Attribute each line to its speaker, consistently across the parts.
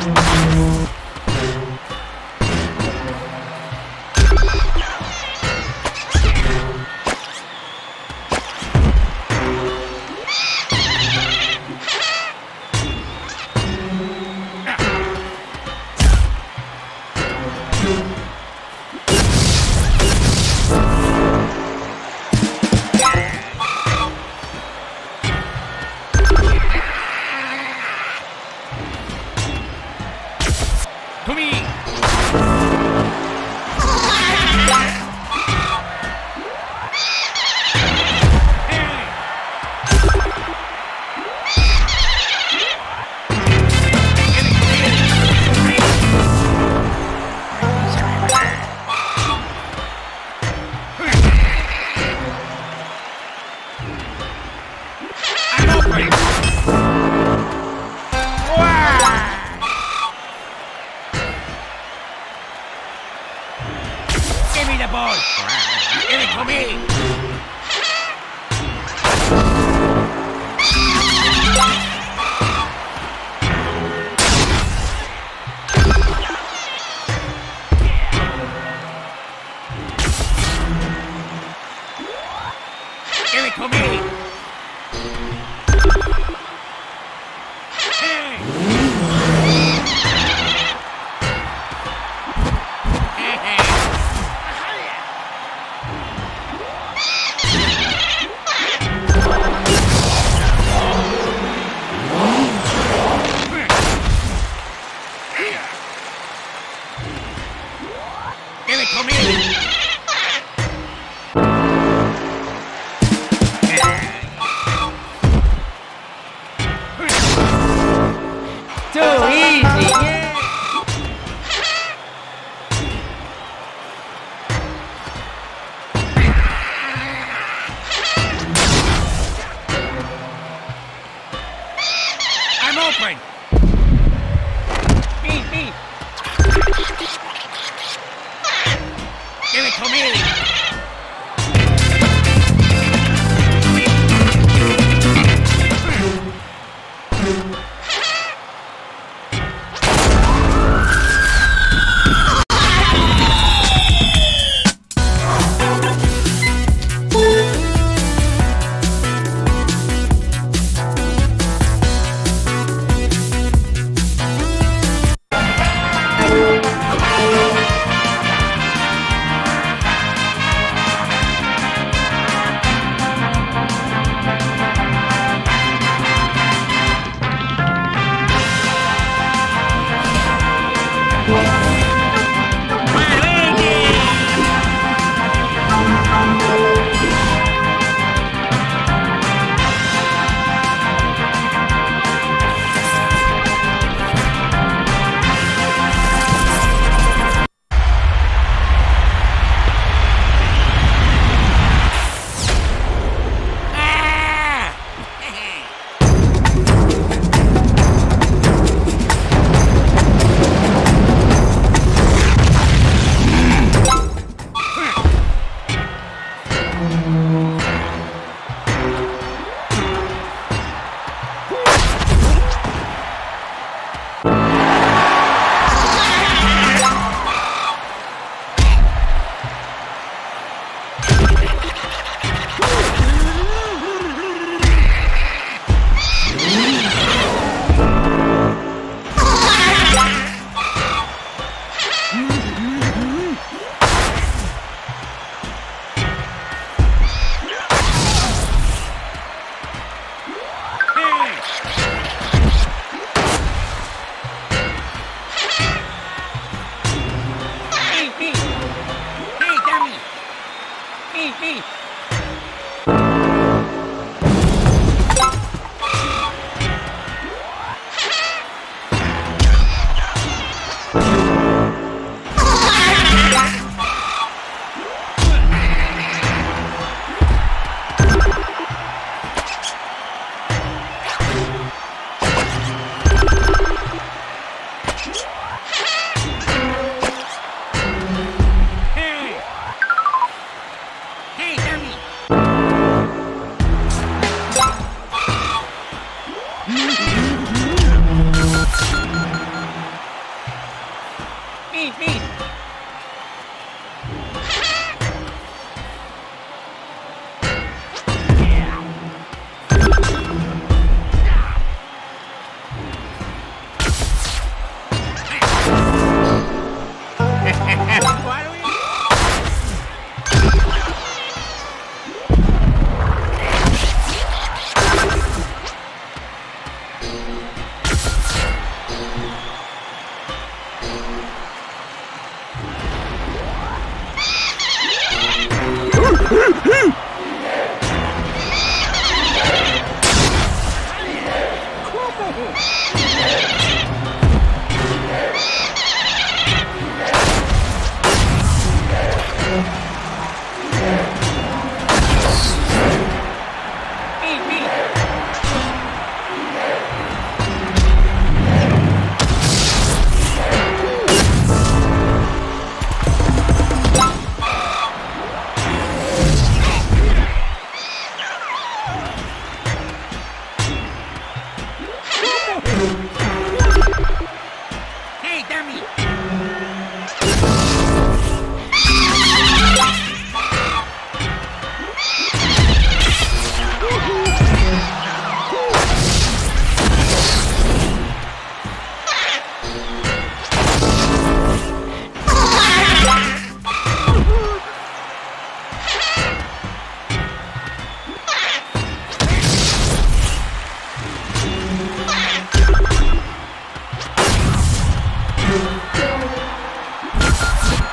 Speaker 1: To 8.000.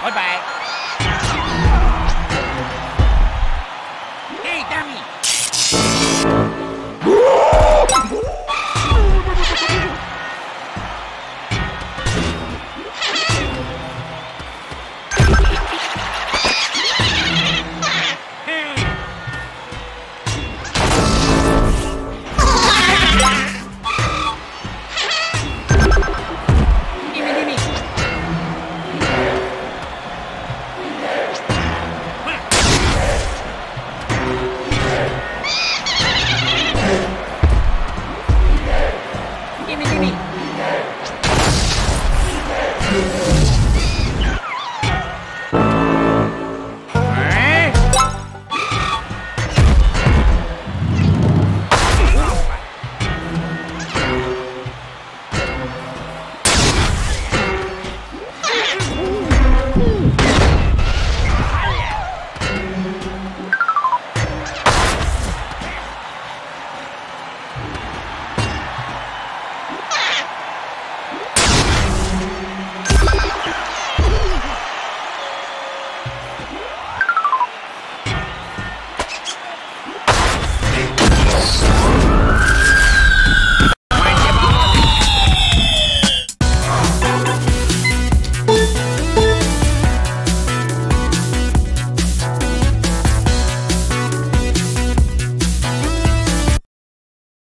Speaker 1: 拜拜